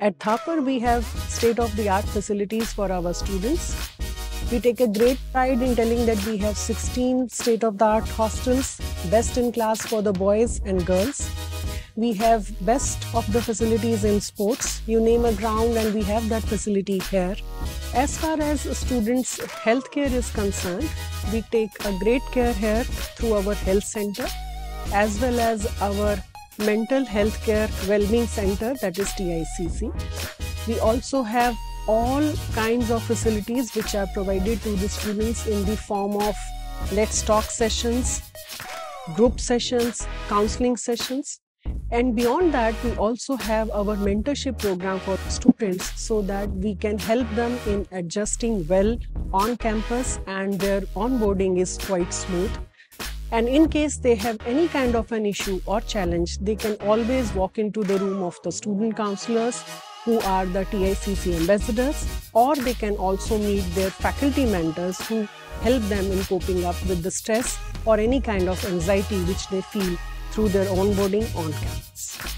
At Thapar, we have state-of-the-art facilities for our students. We take a great pride in telling that we have 16 state-of-the-art hostels, best in class for the boys and girls. We have best of the facilities in sports. You name a ground and we have that facility here. As far as students' healthcare is concerned, we take a great care here through our health center as well as our mental health care well-being center that is TICC. We also have all kinds of facilities which are provided to the students in the form of let's talk sessions, group sessions, counseling sessions. And beyond that, we also have our mentorship program for students so that we can help them in adjusting well on campus and their onboarding is quite smooth. And in case they have any kind of an issue or challenge, they can always walk into the room of the student counselors who are the TICC ambassadors, or they can also meet their faculty mentors who help them in coping up with the stress or any kind of anxiety which they feel through their onboarding on campus.